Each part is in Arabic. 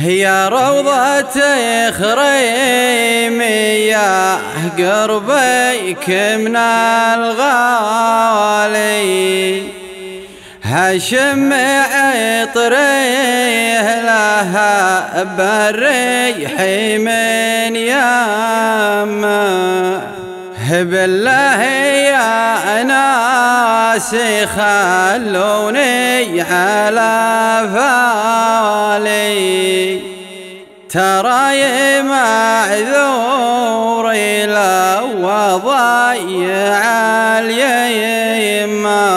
هي روضة خريمية قربيك من الغالي. هشم عطريه لها بالريح من يمه بالله يا ناس خلوني على فالي ترى معذوري لو ضيع اليما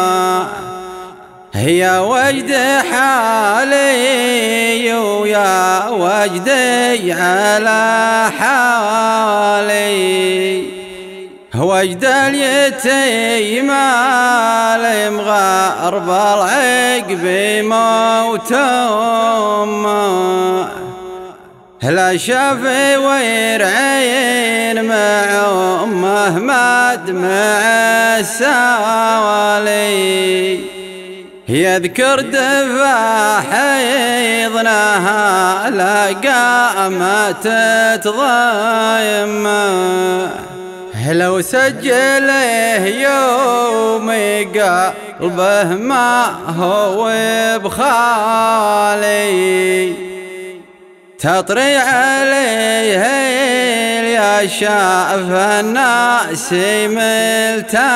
هي وجد حالي ويا وجدي على حالي. وجد اليتيم المغارب العقب موت لا شاف ويرعين مع أمه ما دمع السوالي يذكر دفا حيضناها لقى ما تتضايم لو سجله يوم قلبه ما هو بخالي. تطري عليه يا شاف الناس ملتما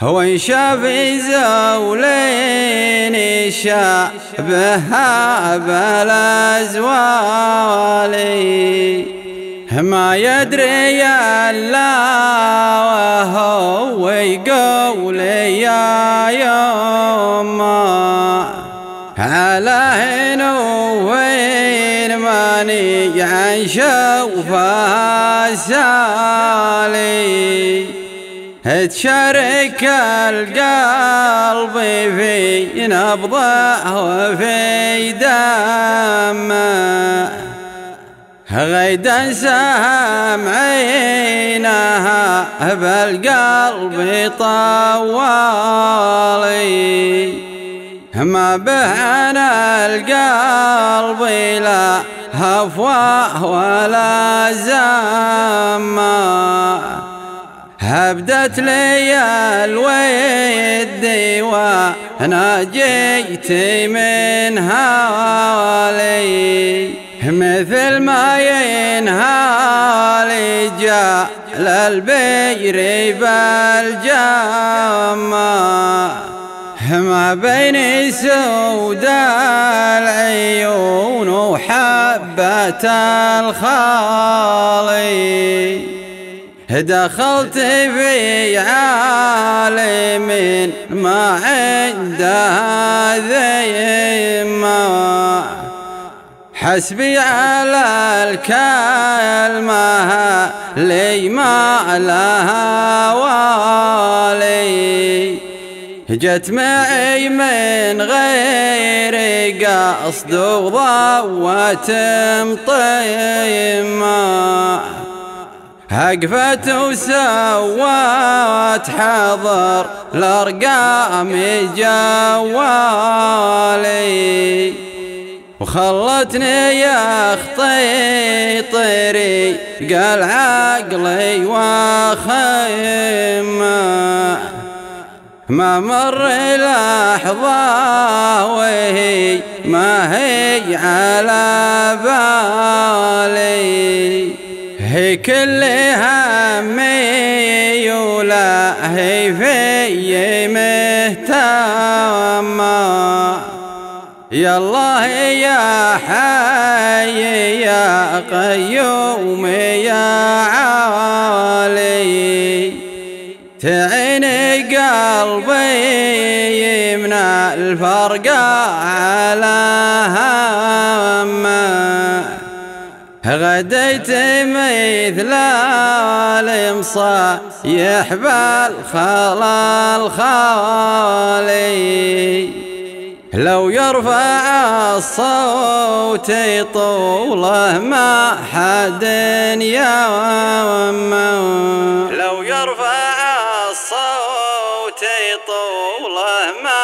هو شاف زولين شابها بالازوالي ما يدري إلا وهو يقول شوفها سالي تشارك القلب في نبضه وفي دمه غيدا سهم عينها بالقلب طوالي. ما بهنا القلب لا هفوة ولا زما. هبدت لي الود وأنا جيت من هالي مثل ما ينهال جال البير بالجامع ما بين سود العيون وحبة الخالي دخلت في عالم ما عنده ذي ما حسبي على الكلمة لي ما لها والي. جت معي من غير قصد وضوت مطيمة. هقفت وسوت حضر الأرقام جوالي. وخلتني يا خطي طيري قال عقلي وخيمة. ما مر لحظة وهي ما هي على بالي. هي كل همي ولا هي في مهتمة. يا الله يا حي يا قيوم قلبي من الفرق على همه غديت مثل المصايح بالخلال خالي. لو يرفع الصوت طوله ما حد يوم لو يرفع شيطوله ما